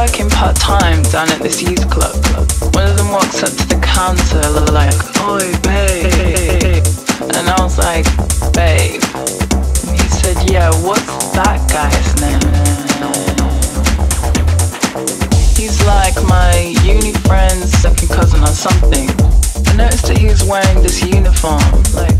working part time down at this youth club. One of them walks up to the counter like, "Oi, babe," and I was like, "Babe." He said, "Yeah, what's that guy's name?" He's like my uni friend's second cousin or something. I noticed that he was wearing this uniform, like,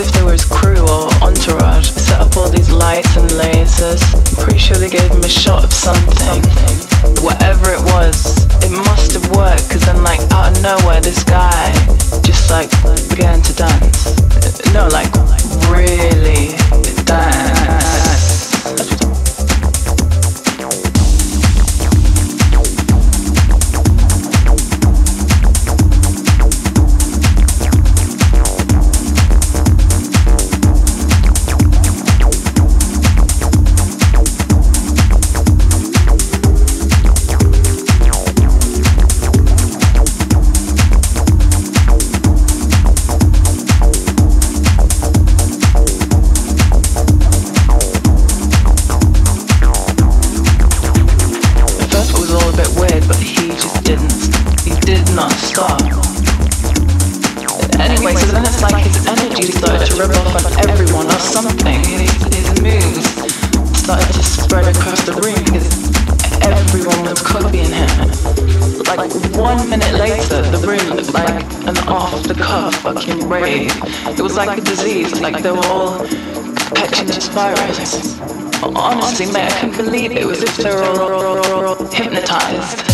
if they were his crew or entourage. Set up all these lights and lasers. Pretty sure they gave him a shot of something. Whatever it was, it must have worked, because then, like, out of nowhere, this guy just like began to dance. Uh, no, like, really an off-the-cuff fucking rave. It was like a disease, like they were all catching this virus. Honestly, man, I couldn't believe it. It was as if they were all hypnotized.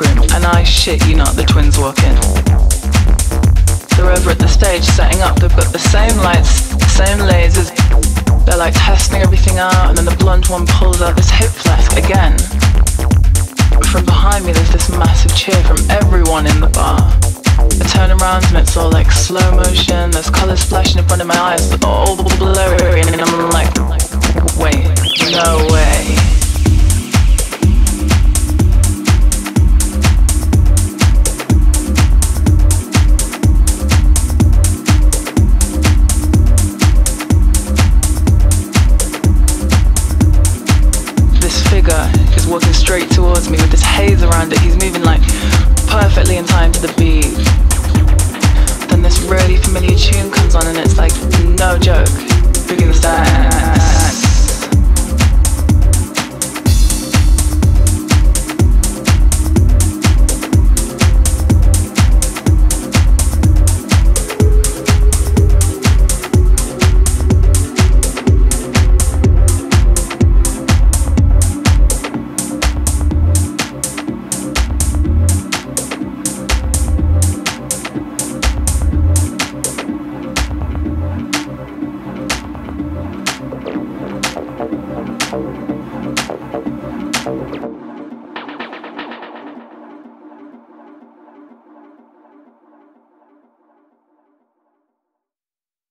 Cloakroom, and I shit you not, the twins walk in. They're over at the stage setting up. They've got the same lights, the same lasers. They're like testing everything out, and then the blonde one pulls out this hip flask again. From behind me, there's this massive cheer from everyone in the bar. I turn around and it's all like slow motion. There's colors flashing in front of my eyes, all the blurry,